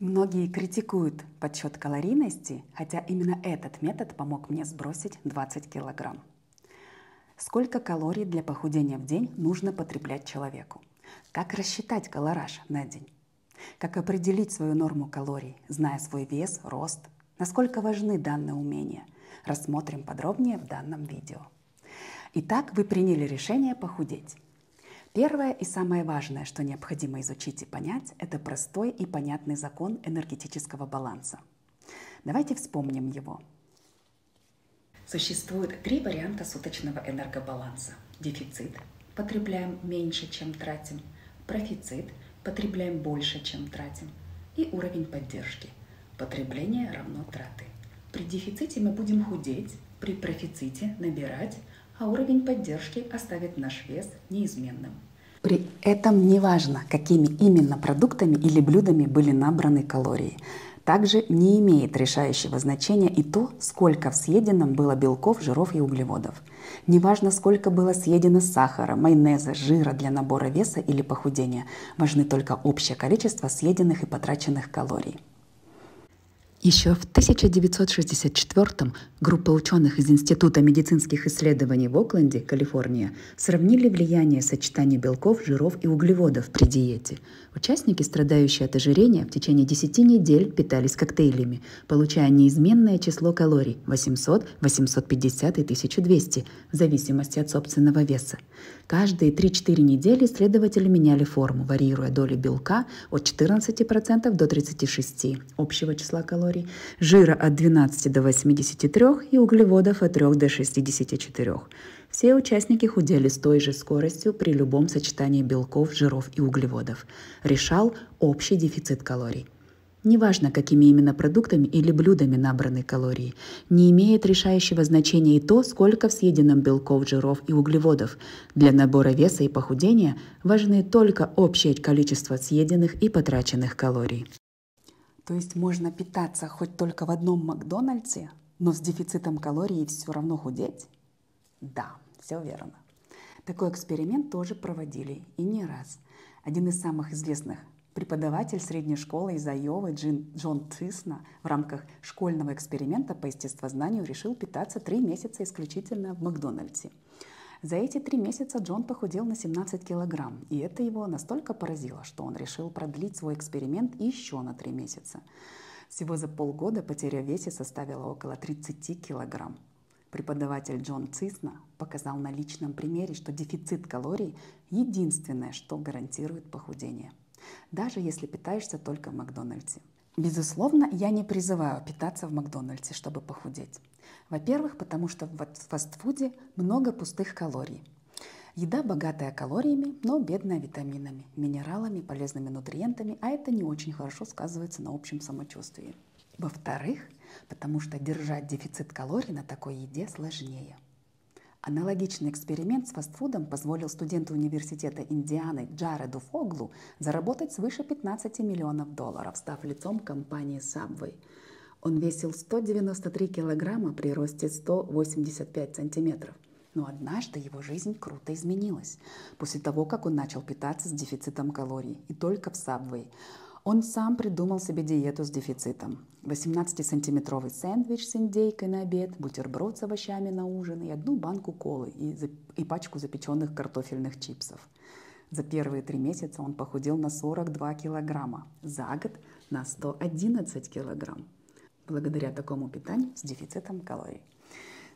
Многие критикуют подсчет калорийности, хотя именно этот метод помог мне сбросить 20 килограмм. Сколько калорий для похудения в день нужно потреблять человеку? Как рассчитать колораж на день? Как определить свою норму калорий, зная свой вес, рост? Насколько важны данные умения? Рассмотрим подробнее в данном видео. Итак, вы приняли решение похудеть. Первое и самое важное, что необходимо изучить и понять, это простой и понятный закон энергетического баланса. Давайте вспомним его. Существует три варианта суточного энергобаланса. Дефицит – потребляем меньше, чем тратим. Профицит – потребляем больше, чем тратим. И уровень поддержки – потребление равно траты. При дефиците мы будем худеть, при профиците – набирать, а уровень поддержки оставит наш вес неизменным. При этом не важно, какими именно продуктами или блюдами были набраны калории. Также не имеет решающего значения и то, сколько в съеденном было белков, жиров и углеводов. Неважно, сколько было съедено сахара, майонеза, жира для набора веса или похудения, важны только общее количество съеденных и потраченных калорий. Еще в 1964 группа ученых из Института медицинских исследований в Окленде, Калифорния, сравнили влияние сочетания белков, жиров и углеводов при диете. Участники, страдающие от ожирения, в течение 10 недель питались коктейлями, получая неизменное число калорий – 800, 850 и 1200, в зависимости от собственного веса. Каждые 3-4 недели исследователи меняли форму, варьируя долю белка от 14% до 36% общего числа калорий, жира от 12 до 83 и углеводов от 3 до 64. Все участники худели с той же скоростью при любом сочетании белков, жиров и углеводов. Решал общий дефицит калорий. Неважно, какими именно продуктами или блюдами набраны калории, не имеет решающего значения и то, сколько в съеденном белков, жиров и углеводов. Для набора веса и похудения важны только общее количество съеденных и потраченных калорий. То есть можно питаться хоть только в одном Макдональдсе, но с дефицитом калорий все равно худеть? Да, все верно. Такой эксперимент тоже проводили и не раз. Один из самых известных Преподаватель средней школы из Айовы Джин, Джон Цисна в рамках школьного эксперимента по естествознанию решил питаться три месяца исключительно в Макдональдсе. За эти три месяца Джон похудел на 17 килограмм, и это его настолько поразило, что он решил продлить свой эксперимент еще на три месяца. Всего за полгода потеря в весе составила около 30 килограмм. Преподаватель Джон Цисна показал на личном примере, что дефицит калорий – единственное, что гарантирует похудение – даже если питаешься только в Макдональдсе. Безусловно, я не призываю питаться в Макдональдсе, чтобы похудеть. Во-первых, потому что в фастфуде много пустых калорий. Еда богатая калориями, но бедная витаминами, минералами, полезными нутриентами, а это не очень хорошо сказывается на общем самочувствии. Во-вторых, потому что держать дефицит калорий на такой еде сложнее. Аналогичный эксперимент с фастфудом позволил студенту университета Индианы Джареду Фоглу заработать свыше 15 миллионов долларов, став лицом компании Subway. Он весил 193 килограмма при росте 185 сантиметров. Но однажды его жизнь круто изменилась после того, как он начал питаться с дефицитом калорий и только в Subway. Он сам придумал себе диету с дефицитом. 18-сантиметровый сэндвич с индейкой на обед, бутерброд с овощами на ужин и одну банку колы и, и пачку запеченных картофельных чипсов. За первые три месяца он похудел на 42 килограмма, за год на 111 килограмм, благодаря такому питанию с дефицитом калорий.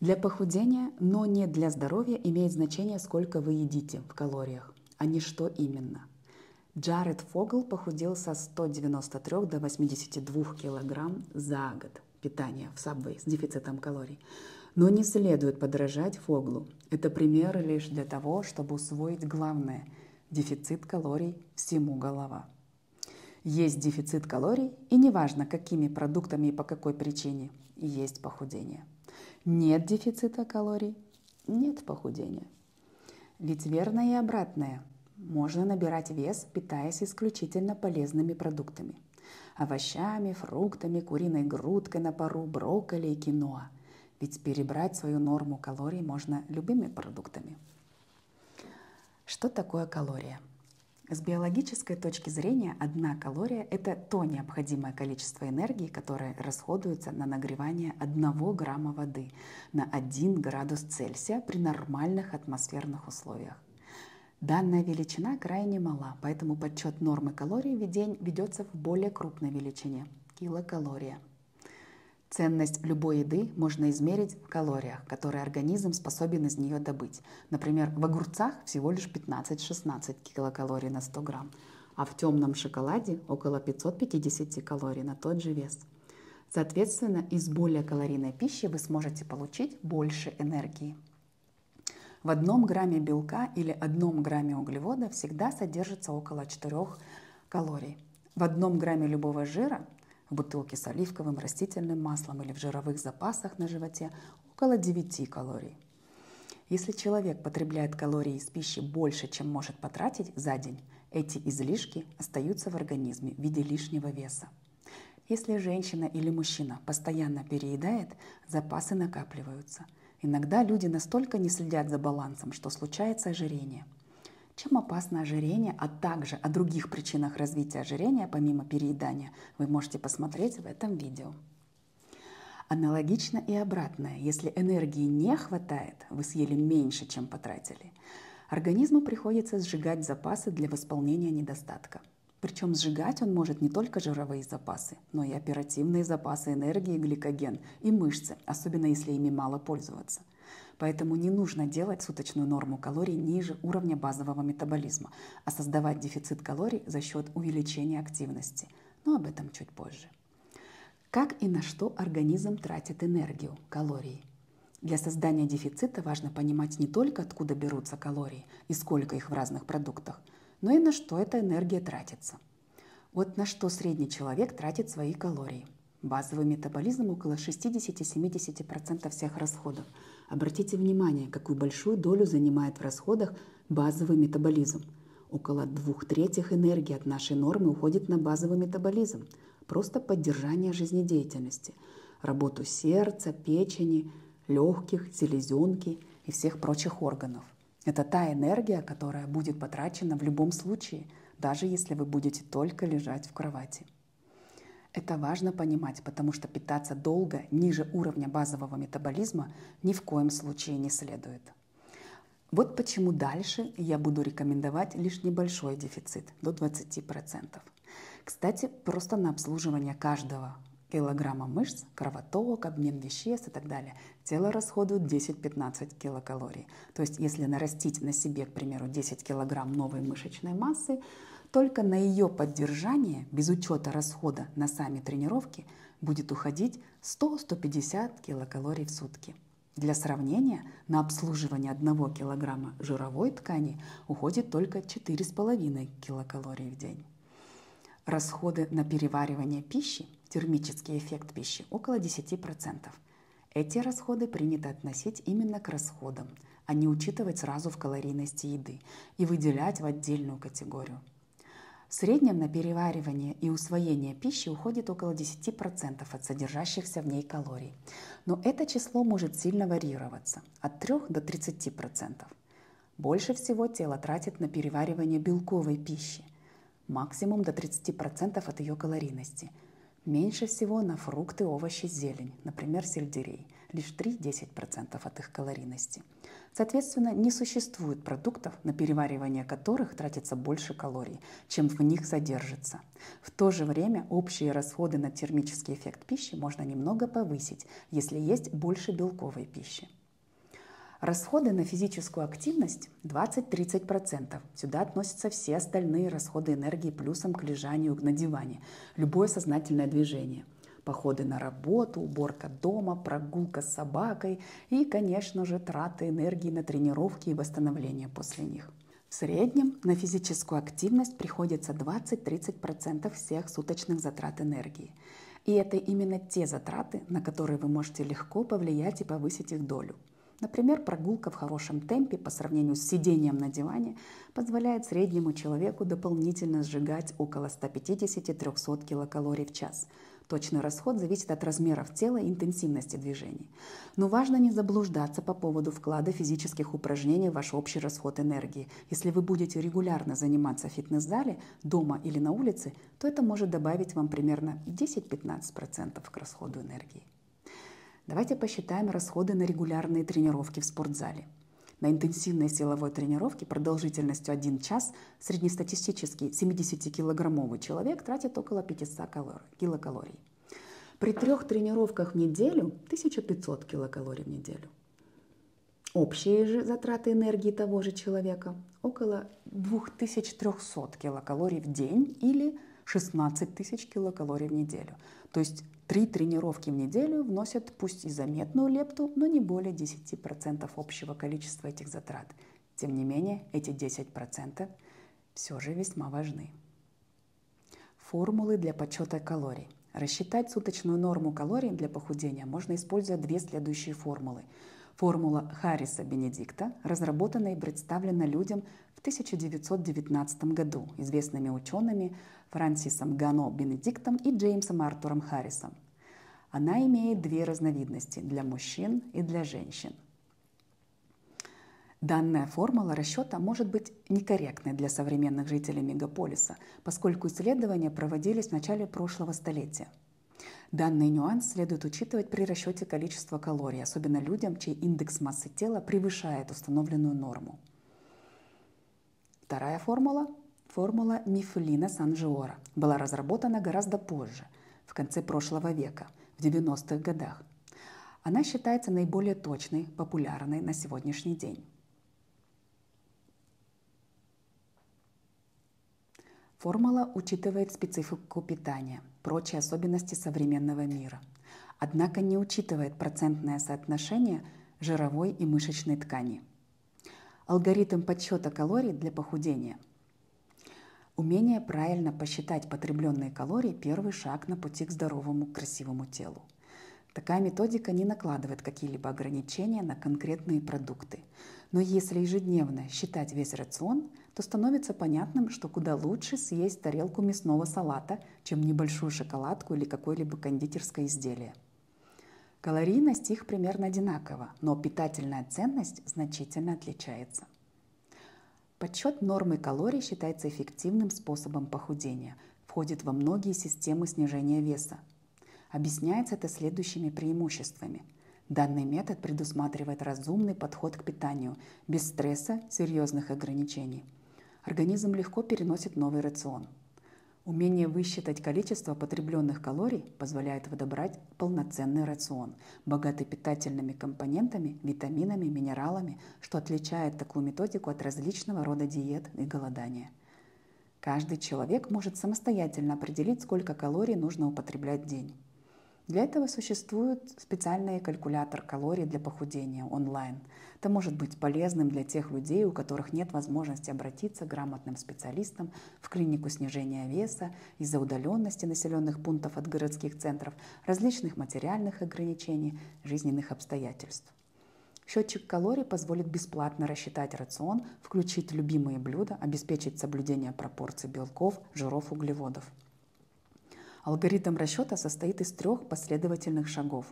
Для похудения, но не для здоровья, имеет значение, сколько вы едите в калориях, а не что именно – Джаред Фогл похудел со 193 до 82 килограмм за год питания в Subway с дефицитом калорий. Но не следует подражать Фоглу. Это пример лишь для того, чтобы усвоить главное – дефицит калорий всему голова. Есть дефицит калорий, и неважно, какими продуктами и по какой причине, есть похудение. Нет дефицита калорий – нет похудения. Ведь верно и обратное – можно набирать вес, питаясь исключительно полезными продуктами. Овощами, фруктами, куриной грудкой на пару, брокколи и киноа. Ведь перебрать свою норму калорий можно любыми продуктами. Что такое калория? С биологической точки зрения одна калория – это то необходимое количество энергии, которое расходуется на нагревание 1 грамма воды на 1 градус Цельсия при нормальных атмосферных условиях. Данная величина крайне мала, поэтому подсчет нормы калорий в день ведется в более крупной величине – килокалория – Ценность любой еды можно измерить в калориях, которые организм способен из нее добыть. Например, в огурцах всего лишь 15-16 килокалорий на 100 грамм, а в темном шоколаде около 550 калорий на тот же вес. Соответственно, из более калорийной пищи вы сможете получить больше энергии. В одном грамме белка или одном грамме углевода всегда содержится около 4 калорий. В одном грамме любого жира в бутылке с оливковым растительным маслом или в жировых запасах на животе около 9 калорий. Если человек потребляет калорий из пищи больше, чем может потратить за день, эти излишки остаются в организме в виде лишнего веса. Если женщина или мужчина постоянно переедает, запасы накапливаются. Иногда люди настолько не следят за балансом, что случается ожирение – чем опасно ожирение, а также о других причинах развития ожирения, помимо переедания, вы можете посмотреть в этом видео. Аналогично и обратное. Если энергии не хватает, вы съели меньше, чем потратили. Организму приходится сжигать запасы для восполнения недостатка. Причем сжигать он может не только жировые запасы, но и оперативные запасы энергии, гликоген и мышцы, особенно если ими мало пользоваться. Поэтому не нужно делать суточную норму калорий ниже уровня базового метаболизма, а создавать дефицит калорий за счет увеличения активности. Но об этом чуть позже. Как и на что организм тратит энергию, калории? Для создания дефицита важно понимать не только откуда берутся калории и сколько их в разных продуктах, но и на что эта энергия тратится. Вот на что средний человек тратит свои калории. Базовый метаболизм около 60-70% всех расходов – Обратите внимание, какую большую долю занимает в расходах базовый метаболизм. Около двух третьих энергии от нашей нормы уходит на базовый метаболизм, просто поддержание жизнедеятельности, работу сердца, печени, легких, селезенки и всех прочих органов. Это та энергия, которая будет потрачена в любом случае, даже если вы будете только лежать в кровати. Это важно понимать, потому что питаться долго ниже уровня базового метаболизма ни в коем случае не следует. Вот почему дальше я буду рекомендовать лишь небольшой дефицит, до 20%. Кстати, просто на обслуживание каждого килограмма мышц, кровоток, обмен веществ и так далее, тело расходует 10-15 килокалорий. То есть если нарастить на себе, к примеру, 10 килограмм новой мышечной массы, только на ее поддержание, без учета расхода на сами тренировки, будет уходить 100-150 килокалорий в сутки. Для сравнения, на обслуживание 1 килограмма жировой ткани уходит только 4,5 килокалорий в день. Расходы на переваривание пищи, термический эффект пищи, около 10%. Эти расходы принято относить именно к расходам, а не учитывать сразу в калорийности еды и выделять в отдельную категорию – в среднем на переваривание и усвоение пищи уходит около 10% от содержащихся в ней калорий. Но это число может сильно варьироваться – от 3 до 30%. Больше всего тело тратит на переваривание белковой пищи – максимум до 30% от ее калорийности. Меньше всего на фрукты, овощи, зелень, например, сельдерей – лишь 3-10% от их калорийности – Соответственно, не существует продуктов, на переваривание которых тратится больше калорий, чем в них содержится. В то же время общие расходы на термический эффект пищи можно немного повысить, если есть больше белковой пищи. Расходы на физическую активность 20-30%. Сюда относятся все остальные расходы энергии плюсом к лежанию на диване, любое сознательное движение – походы на работу, уборка дома, прогулка с собакой и, конечно же, траты энергии на тренировки и восстановление после них. В среднем на физическую активность приходится 20-30% всех суточных затрат энергии. И это именно те затраты, на которые вы можете легко повлиять и повысить их долю. Например, прогулка в хорошем темпе по сравнению с сидением на диване позволяет среднему человеку дополнительно сжигать около 150-300 килокалорий в час – Точный расход зависит от размеров тела и интенсивности движений. Но важно не заблуждаться по поводу вклада физических упражнений в ваш общий расход энергии. Если вы будете регулярно заниматься в фитнес-зале, дома или на улице, то это может добавить вам примерно 10-15% к расходу энергии. Давайте посчитаем расходы на регулярные тренировки в спортзале. На интенсивной силовой тренировке продолжительностью 1 час среднестатистический 70-килограммовый человек тратит около 500 килокалорий. При трех тренировках в неделю 1500 килокалорий в неделю. Общие же затраты энергии того же человека около 2300 килокалорий в день или 16 тысяч килокалорий в неделю. То есть три тренировки в неделю вносят пусть и заметную лепту, но не более 10% общего количества этих затрат. Тем не менее, эти 10% все же весьма важны. Формулы для подсчета калорий. Рассчитать суточную норму калорий для похудения можно используя две следующие формулы. Формула Харриса Бенедикта, разработана и представлена людям в 1919 году известными учеными Франсисом Гано Бенедиктом и Джеймсом Артуром Харрисом. Она имеет две разновидности для мужчин и для женщин. Данная формула расчета может быть некорректной для современных жителей мегаполиса, поскольку исследования проводились в начале прошлого столетия. Данный нюанс следует учитывать при расчете количества калорий, особенно людям, чей индекс массы тела превышает установленную норму. Вторая формула Формула Мифлина Санжиора была разработана гораздо позже, в конце прошлого века, в 90-х годах. Она считается наиболее точной, популярной на сегодняшний день. Формула учитывает специфику питания, прочие особенности современного мира, однако не учитывает процентное соотношение жировой и мышечной ткани. Алгоритм подсчета калорий для похудения – Умение правильно посчитать потребленные калории – первый шаг на пути к здоровому, красивому телу. Такая методика не накладывает какие-либо ограничения на конкретные продукты. Но если ежедневно считать весь рацион, то становится понятным, что куда лучше съесть тарелку мясного салата, чем небольшую шоколадку или какое-либо кондитерское изделие. Калорийность их примерно одинакова, но питательная ценность значительно отличается. Подсчет нормы калорий считается эффективным способом похудения, входит во многие системы снижения веса. Объясняется это следующими преимуществами. Данный метод предусматривает разумный подход к питанию, без стресса, серьезных ограничений. Организм легко переносит новый рацион – Умение высчитать количество потребленных калорий позволяет подобрать полноценный рацион, богатый питательными компонентами, витаминами, минералами, что отличает такую методику от различного рода диет и голодания. Каждый человек может самостоятельно определить, сколько калорий нужно употреблять в день. Для этого существует специальный калькулятор калорий для похудения онлайн. Это может быть полезным для тех людей, у которых нет возможности обратиться к грамотным специалистам в клинику снижения веса из-за удаленности населенных пунктов от городских центров, различных материальных ограничений, жизненных обстоятельств. Счетчик калорий позволит бесплатно рассчитать рацион, включить любимые блюда, обеспечить соблюдение пропорций белков, жиров, углеводов – Алгоритм расчета состоит из трех последовательных шагов.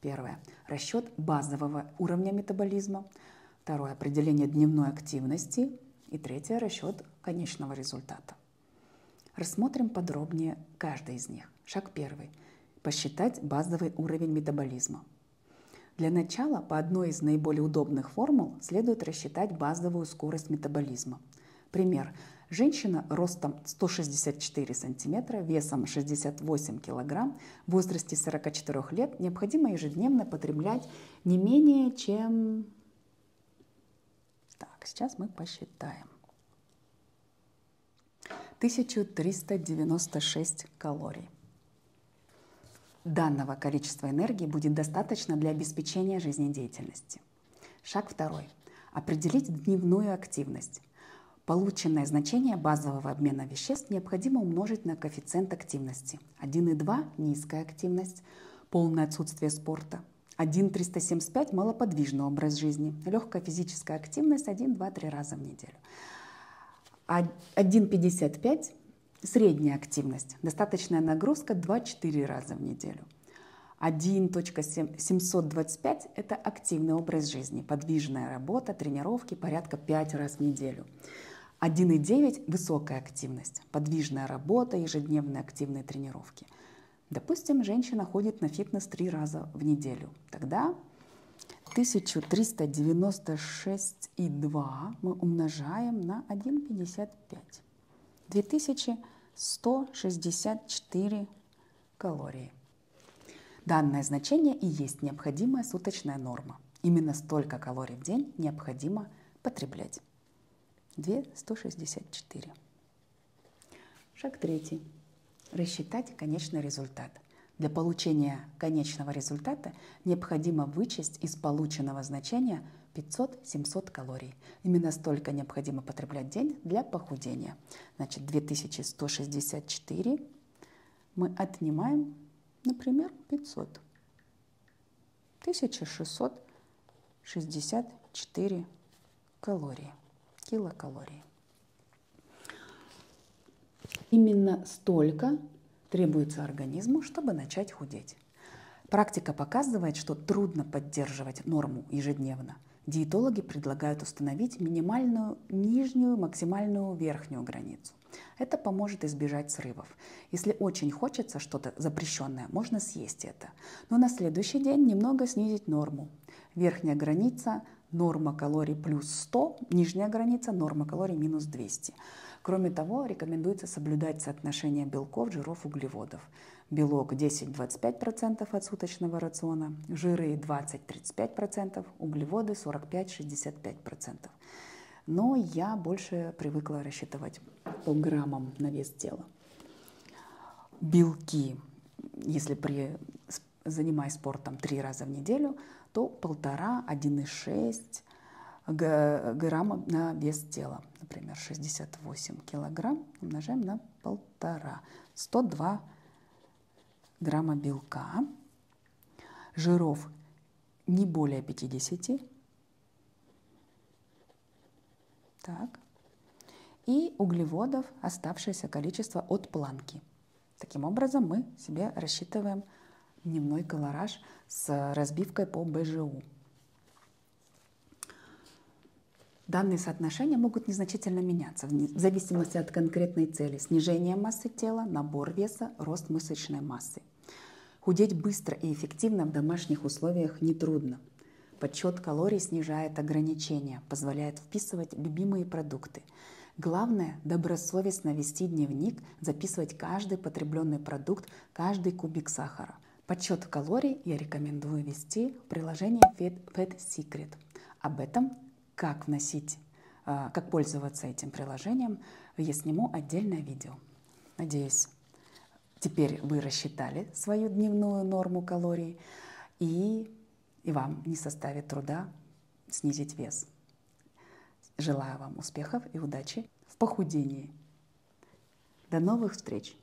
Первое. Расчет базового уровня метаболизма. Второе. Определение дневной активности. И третье. Расчет конечного результата. Рассмотрим подробнее каждый из них. Шаг первый. Посчитать базовый уровень метаболизма. Для начала по одной из наиболее удобных формул следует рассчитать базовую скорость метаболизма. Пример. Женщина ростом 164 сантиметра, весом 68 килограмм, в возрасте 44 лет необходимо ежедневно потреблять не менее чем... Так, сейчас мы посчитаем. 1396 калорий. Данного количества энергии будет достаточно для обеспечения жизнедеятельности. Шаг второй. Определить дневную активность. Полученное значение базового обмена веществ необходимо умножить на коэффициент активности. 1,2 – низкая активность, полное отсутствие спорта. 1,375 – малоподвижный образ жизни, легкая физическая активность 1, 2, 3 раза в неделю. 1,55 Средняя активность. Достаточная нагрузка 2-4 раза в неделю. 1.725 – это активный образ жизни, подвижная работа, тренировки порядка 5 раз в неделю. 1.9 – высокая активность, подвижная работа, ежедневные активные тренировки. Допустим, женщина ходит на фитнес 3 раза в неделю. Тогда 1396,2 мы умножаем на 1,55. 2164 калории. Данное значение и есть необходимая суточная норма. Именно столько калорий в день необходимо потреблять. 2,164. Шаг третий. Рассчитать конечный результат. Для получения конечного результата необходимо вычесть из полученного значения 500-700 калорий. Именно столько необходимо потреблять день для похудения. Значит, 2164 мы отнимаем Например, 500. 1664 калории, килокалории. Именно столько требуется организму, чтобы начать худеть. Практика показывает, что трудно поддерживать норму ежедневно. Диетологи предлагают установить минимальную нижнюю, максимальную верхнюю границу. Это поможет избежать срывов. Если очень хочется что-то запрещенное, можно съесть это. Но на следующий день немного снизить норму. Верхняя граница – норма калорий плюс 100, нижняя граница – норма калорий минус 200. Кроме того, рекомендуется соблюдать соотношение белков, жиров, углеводов. Белок 10-25% от суточного рациона, жиры 20-35%, углеводы 45-65% но я больше привыкла рассчитывать по граммам на вес тела. Белки, если при, занимаюсь спортом три раза в неделю, то полтора, 1,6 грамма на вес тела. Например, 68 килограмм умножаем на полтора. 102 грамма белка. Жиров не более 50 Так. И углеводов оставшееся количество от планки. Таким образом мы себе рассчитываем дневной колораж с разбивкой по БЖУ. Данные соотношения могут незначительно меняться в зависимости от конкретной цели. Снижение массы тела, набор веса, рост мышечной массы. Худеть быстро и эффективно в домашних условиях нетрудно. Подсчет калорий снижает ограничения, позволяет вписывать любимые продукты. Главное – добросовестно вести дневник, записывать каждый потребленный продукт, каждый кубик сахара. Подсчет калорий я рекомендую вести в приложении Fat Secret. Об этом, как вносить, а, как пользоваться этим приложением, я сниму отдельное видео. Надеюсь, теперь вы рассчитали свою дневную норму калорий и и вам не составит труда снизить вес. Желаю вам успехов и удачи в похудении. До новых встреч!